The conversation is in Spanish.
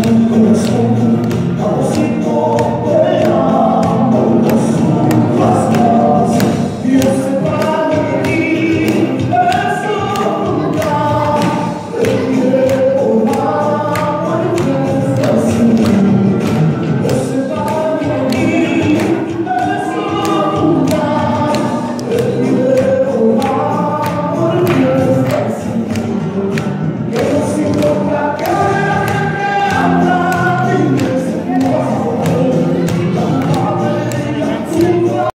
corazón.